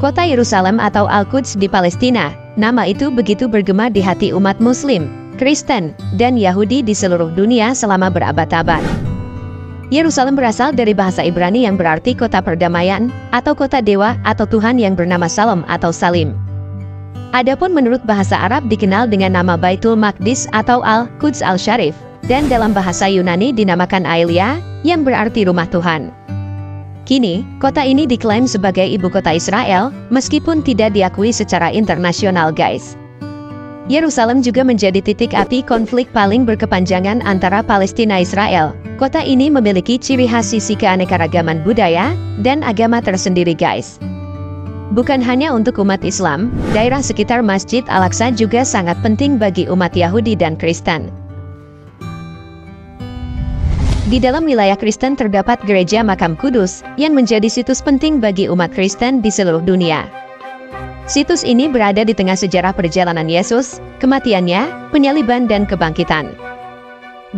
Kota Yerusalem atau Al-Quds di Palestina, nama itu begitu bergema di hati umat Muslim, Kristen, dan Yahudi di seluruh dunia selama berabad-abad. Yerusalem berasal dari bahasa Ibrani yang berarti kota perdamaian, atau kota dewa, atau Tuhan yang bernama Salom atau Salim. Adapun menurut bahasa Arab dikenal dengan nama Baitul Maqdis atau Al-Quds Al-Sharif, dan dalam bahasa Yunani dinamakan Aelia, yang berarti rumah Tuhan. Kini, kota ini diklaim sebagai ibu kota Israel, meskipun tidak diakui secara internasional guys. Yerusalem juga menjadi titik api konflik paling berkepanjangan antara Palestina Israel. Kota ini memiliki ciri khas sisi keanekaragaman budaya dan agama tersendiri guys. Bukan hanya untuk umat Islam, daerah sekitar Masjid Al-Aqsa juga sangat penting bagi umat Yahudi dan Kristen. Di dalam wilayah Kristen terdapat gereja makam kudus, yang menjadi situs penting bagi umat Kristen di seluruh dunia. Situs ini berada di tengah sejarah perjalanan Yesus, kematiannya, penyaliban dan kebangkitan.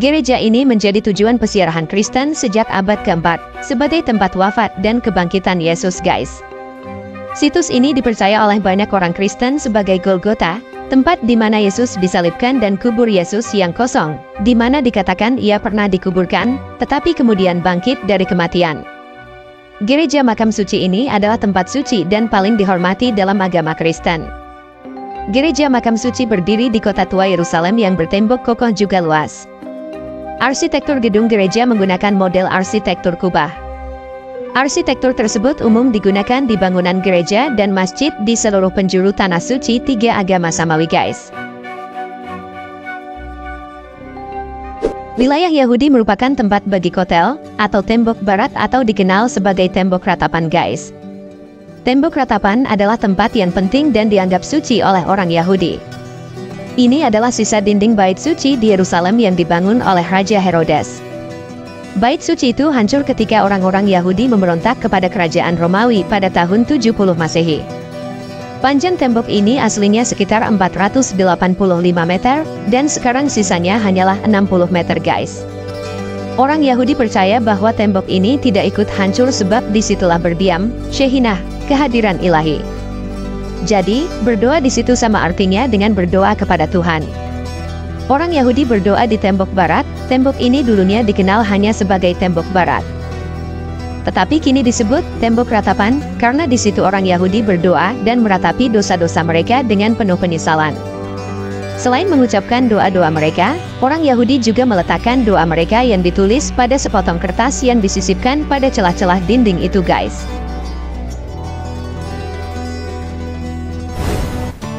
Gereja ini menjadi tujuan pesiarahan Kristen sejak abad keempat, sebagai tempat wafat dan kebangkitan Yesus guys. Situs ini dipercaya oleh banyak orang Kristen sebagai Golgota, tempat di mana Yesus disalibkan dan kubur Yesus yang kosong, di mana dikatakan ia pernah dikuburkan, tetapi kemudian bangkit dari kematian. Gereja makam suci ini adalah tempat suci dan paling dihormati dalam agama Kristen. Gereja makam suci berdiri di kota tua Yerusalem yang bertembok kokoh juga luas. Arsitektur gedung gereja menggunakan model arsitektur Kubah. Arsitektur tersebut umum digunakan di bangunan gereja dan masjid di seluruh penjuru tanah suci tiga agama samawi guys. Wilayah Yahudi merupakan tempat bagi kotel, atau tembok barat atau dikenal sebagai tembok ratapan guys. Tembok ratapan adalah tempat yang penting dan dianggap suci oleh orang Yahudi. Ini adalah sisa dinding bait suci di Yerusalem yang dibangun oleh Raja Herodes. Bait suci itu hancur ketika orang-orang Yahudi memberontak kepada kerajaan Romawi pada tahun 70 Masehi. Panjang tembok ini aslinya sekitar 485 meter, dan sekarang sisanya hanyalah 60 meter guys. Orang Yahudi percaya bahwa tembok ini tidak ikut hancur sebab di situlah berdiam, Syehinah, kehadiran ilahi. Jadi, berdoa di situ sama artinya dengan berdoa kepada Tuhan. Orang Yahudi berdoa di tembok barat, tembok ini dulunya dikenal hanya sebagai tembok barat. Tetapi kini disebut tembok ratapan, karena di situ orang Yahudi berdoa dan meratapi dosa-dosa mereka dengan penuh penyesalan. Selain mengucapkan doa-doa mereka, orang Yahudi juga meletakkan doa mereka yang ditulis pada sepotong kertas yang disisipkan pada celah-celah dinding itu guys.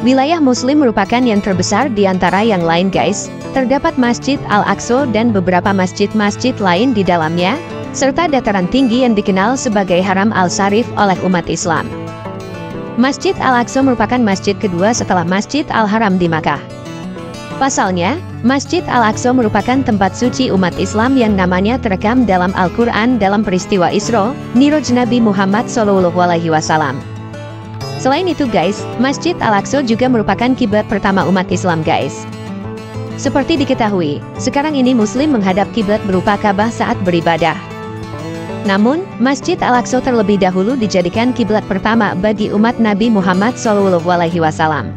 Wilayah Muslim merupakan yang terbesar di antara yang lain guys. Terdapat Masjid Al-Aqsa dan beberapa masjid-masjid lain di dalamnya, serta dataran tinggi yang dikenal sebagai Haram Al-Sarif oleh umat Islam. Masjid Al-Aqsa merupakan masjid kedua setelah Masjid Al-Haram di Makkah. Pasalnya, Masjid Al-Aqsa merupakan tempat suci umat Islam yang namanya terekam dalam Al-Quran dalam peristiwa Isra, Miraj Nabi Muhammad SAW. Selain itu guys, Masjid Al-Aqsa juga merupakan kiblat pertama umat Islam guys. Seperti diketahui, sekarang ini Muslim menghadap kiblat berupa Ka'bah saat beribadah. Namun, Masjid Al-Aqsa terlebih dahulu dijadikan kiblat pertama bagi umat Nabi Muhammad SAW.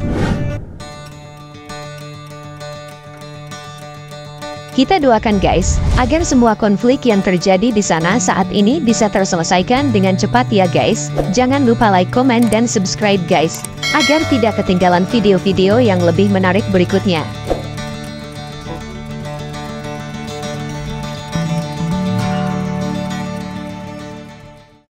Kita doakan guys, agar semua konflik yang terjadi di sana saat ini bisa terselesaikan dengan cepat ya guys. Jangan lupa like, komen, dan subscribe guys, agar tidak ketinggalan video-video yang lebih menarik berikutnya.